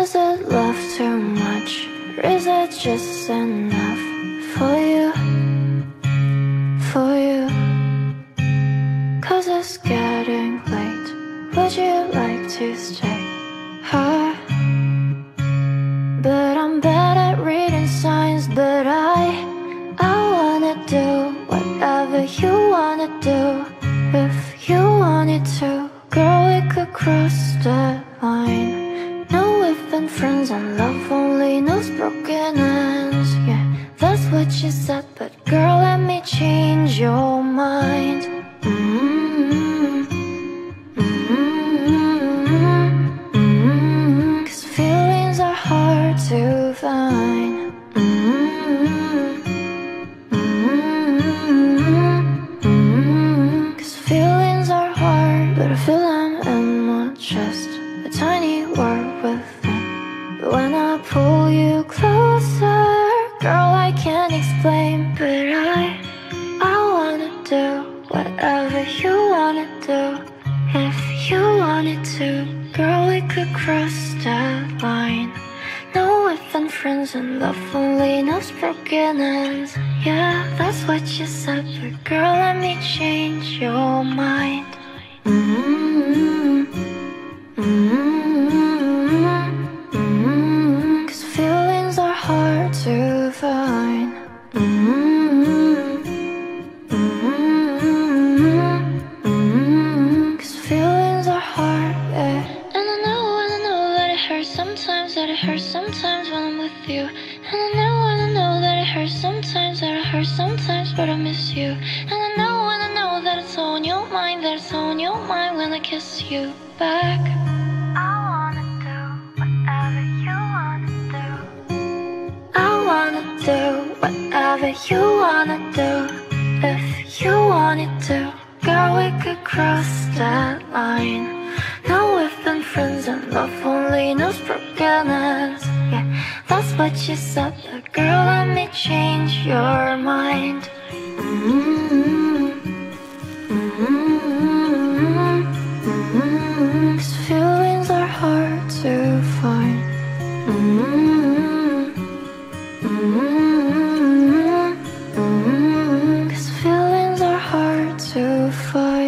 Is it love too much? Or is it just enough for you? For you Cause it's getting late Would you like to stay? Huh? But I'm bad at reading signs But I, I wanna do whatever you wanna do If you wanted to Girl, we could cross the line friends and love only knows broken ends Yeah, that's what you said But girl, let me change your mind mm-hmm. Mm-hmm. Mm-hmm. Cause feelings are hard to find I pull you closer. Girl, I can't explain But I, I wanna do Whatever you wanna do. If you wanted to Girl, we could cross that line. No, we've been friends and love only knows broken ends. Yeah, that's what you said, but girl, let me change your mind sometimes, that it hurts sometimes when I'm with you. And I know, and I know that it hurts sometimes, that it hurts sometimes, but I miss you. And I know, and I know that it's on your mind, that it's on your mind when I kiss you back. I wanna do whatever you wanna do. I wanna do whatever you wanna do. If you wanted to, girl, we could cross that line. Valentino's propaganda. Yeah, that's what you said. But girl, let me change your mind. Cause feelings are hard to find. Cause feelings are hard to find.